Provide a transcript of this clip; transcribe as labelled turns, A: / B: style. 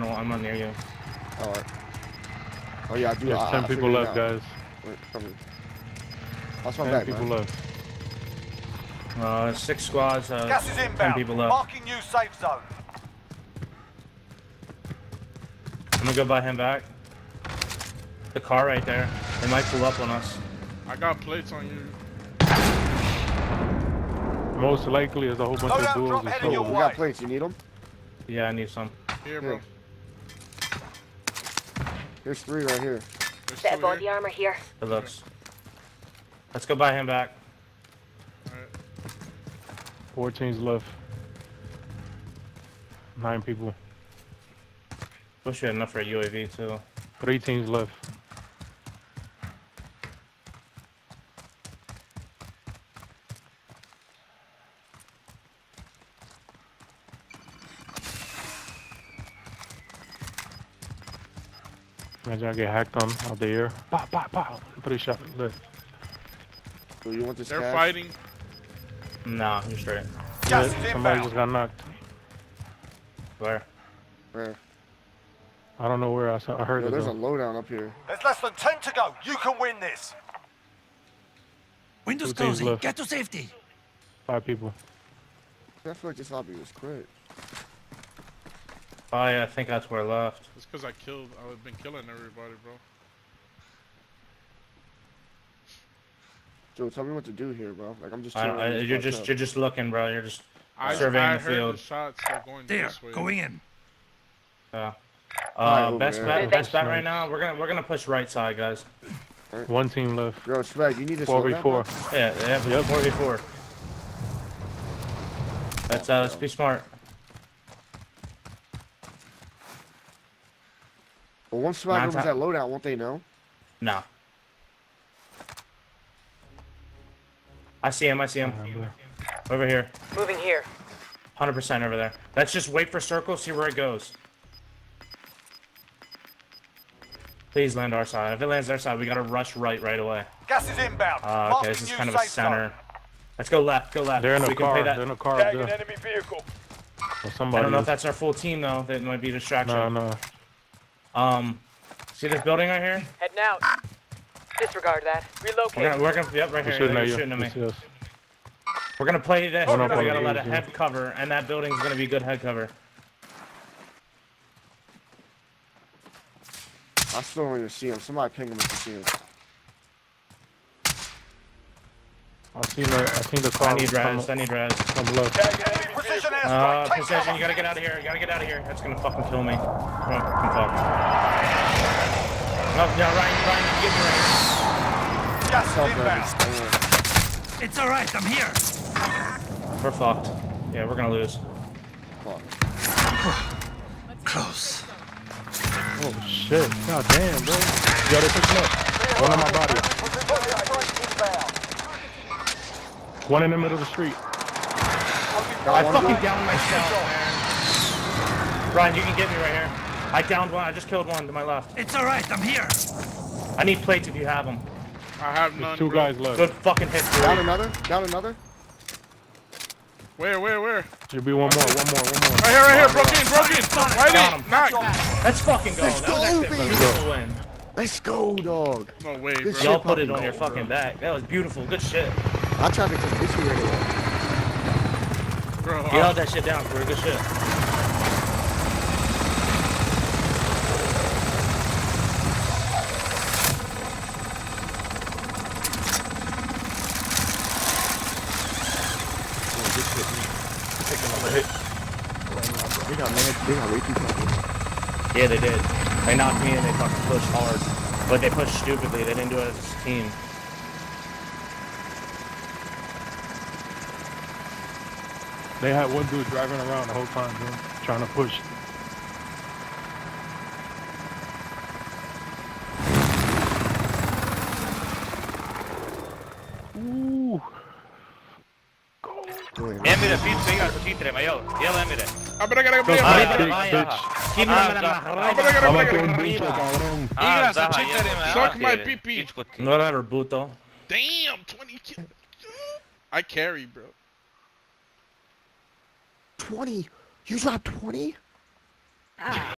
A: gonna. I'm not near you.
B: Alright. Oh yeah, I do.
C: There's
B: I,
C: 10
B: I
C: people left, guys.
B: Wait, come here. That's my
C: 10
B: back,
C: people
B: man.
C: left.
A: Uh, six squads. Uh,
D: Gas is
A: ten people left.
D: Marking new safe zone.
A: I'm gonna go buy him back. The car right there. They might pull up on us.
E: I got plates on you.
C: Most likely, there's a whole bunch
D: Loadout
C: of duels
D: drop
C: and
D: heading your
C: stuff.
B: We got plates. You need them?
A: Yeah, I need some.
E: Here, bro.
B: Here's three right here.
E: There's
F: Set
E: two
F: body
E: here.
F: armor here.
A: It looks. Let's go buy him back.
E: Alright.
C: Four teams left. Nine people.
A: Wish we had enough for a UAV too.
C: Three teams left. Imagine I get hacked on out the air. Pow, pow, pow. Three shot left.
B: So you want this
E: They're
B: cash?
E: fighting.
A: Nah, I'm straight.
D: Gas is
C: Somebody just got knocked.
A: Where?
B: Where?
C: I don't know where I saw. I heard
B: Yo,
C: it.
B: there's a lowdown up here.
D: There's less than 10 to go. You can win this.
G: Windows
C: Two
G: closing. Get to safety.
C: Five people.
B: I feel like this lobby was quick.
A: Oh yeah, I think that's where I left.
E: It's because I killed. I've been killing everybody, bro.
B: Joe, tell me what to do here, bro. Like I'm just.
A: I, I, you're just
B: up.
A: you're just looking, bro. You're just
E: I,
A: Surveying
E: I
A: the field.
E: the shots are going
G: There,
E: this way.
G: going in.
A: uh,
B: Alright,
A: uh
B: over
A: best bet best bet right now. We're gonna we're gonna push right side, guys.
C: One team left.
B: Yo, Swag, you need this.
C: Four v four.
B: bro?
A: Yeah, yeah,
C: Yep.
A: four v four. Let's uh, let's be smart.
B: Well, once Swag
A: Nine
B: opens that loadout, won't they know?
A: No. I see him. I see him. Over here.
F: Moving here.
A: 100% over there. Let's just wait for circle, see where it goes. Please land our side. If it lands our side, we gotta rush right right away.
D: Gas is inbound.
A: Uh, okay,
D: Marking
A: this is kind of a
D: safe zone.
A: center. Let's go left. Go left.
C: They're in
A: We
C: a
A: can
C: car.
A: play
C: They're
A: that.
C: in a car. up
D: Tagging
C: there.
D: enemy vehicle.
C: Or
A: I don't know if that's our full team though. That might be a distraction.
C: No, no.
A: Um, see this building right here?
F: Heading out. Disregard that. Relocate.
A: We're gonna, we're gonna, yep, right
C: They're
A: here.
C: shooting
A: They're shooting at me.
C: It's.
A: We're gonna play this.
C: Oh, no,
A: we gotta let it
C: no.
A: head cover, and that building's gonna be good head cover.
B: I still don't even see him. Somebody ping him if you see him.
C: I see the. I seen the car.
A: I need
C: come-
A: res. I need res.
C: Come left.
D: Tagging enemy precision
A: Uh,
D: airstrike.
A: Precision,
D: cover.
A: you gotta get out of here. You gotta get out of here. That's gonna fucking kill me. I'm fucking fucked. No, no, Ryan, Ryan, get me right here.
D: Gas inbound.
G: It's all right. I'm here.
A: We're fucked. Yeah, we're gonna lose.
B: Fuck.
G: Close.
C: Oh shit! God damn, bro. Yo, they pushing up. One on my body. One in the middle of the street.
A: I fucking downed myself, man. Ryan, you can get me right here. I downed one. I just killed one to my left.
G: It's all right. I'm here.
A: I need plates if you have them.
E: I have none.
C: There's two
E: bro.
C: guys left.
A: Good fucking hit,
B: Down another. Down another.
E: Where, where, where?
C: Should be one more. One more. One more.
E: Right here, right here. Broke in, broke in. Right
A: Got
E: in. Knock.
A: Let's fucking go.
B: Let's go,
A: actually a
B: baby.
A: beautiful.
B: Let's go, dog.
E: No way,
B: Good
E: bro.
A: Y'all put it on your fucking
B: bro.
A: back. That was beautiful. Good shit.
B: I tried to take this right away.
E: Bro,
A: You held that shit down, for Good shit.
B: This hit me. They got mad. They got way too tough.
A: Yeah, they did. They knocked me and they fucking pushed hard. But they pushed stupidly. They didn't do it as a team.
C: They had one dude driving around the whole time, bro, trying to push. Ooh.
H: Emire, pizza igal su titrema, jel? Jel Emire?
E: Ah, pero que
C: Go
E: era
C: back,
A: Ah,
C: big
A: ah,
C: bitch.
A: Keep me on
H: da.
A: the
E: pero que era-
C: Vamos a
E: pero
C: hacer un
E: que
C: bicho,
E: era-
C: cabrón.
E: Sa
H: da,
E: titrema,
H: jel.
E: suck my
H: tiere.
E: pee-pee.
H: Ičkuti.
A: Whatever, Buto.
E: Damn, 20 kills. I carry, bro.
B: 20. You dropped 20?